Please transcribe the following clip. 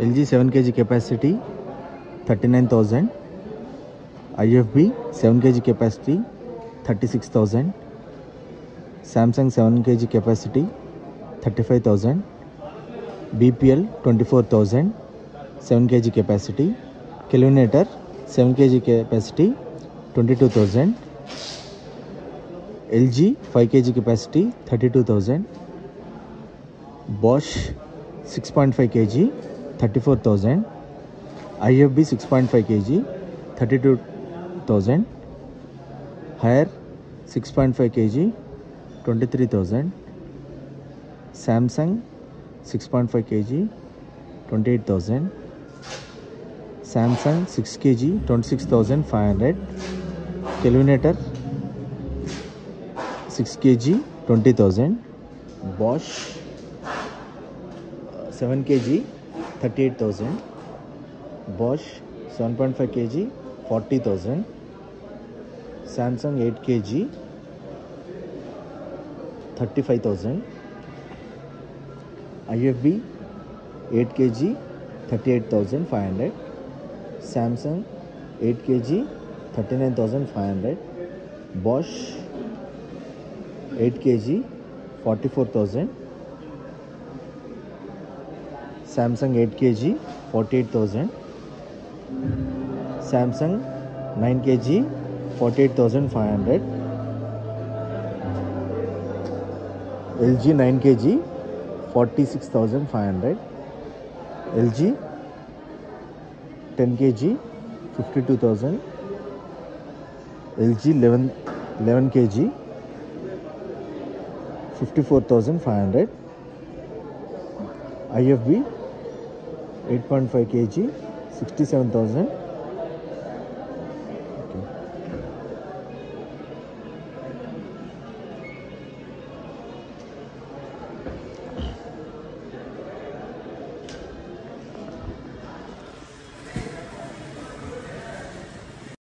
LG 7 kg capacity 39000 IFB 7 kg capacity 36000 Samsung 7 kg capacity 35000 BPL 24000 7 kg capacity Kelvinator 7 kg capacity 22000 LG 5 kg capacity 32000 Bosch 6.5 kg 34000 IFB 6.5 kg 32000 Haier 6.5 kg 23000 Samsung 6.5 kg 28000 Samsung 6 kg 26500 Kelvinator 6 kg 20000 Bosch 7 kg thirty eight thousand Bosch seven point five K G forty thousand Samsung eight K G thirty five thousand I F B eight K G thirty eight thousand five hundred Samsung eight K G thirty nine thousand five hundred Bosch eight K G forty four thousand Samsung 8 kg 48000 Samsung 9 kg 48500 LG 9 kg 46500 LG 10 kg 52000 LG 11 11 kg 54500 IFB 8.5 kg 67000